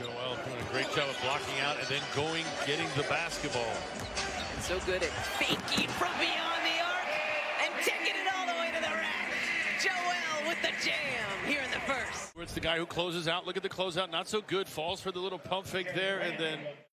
Joel doing a great job of blocking out and then going, getting the basketball. So good at faking from beyond the arc and taking it all the way to the rack. Joel with the jam here in the first. It's the guy who closes out. Look at the closeout. Not so good. Falls for the little pump fake there and then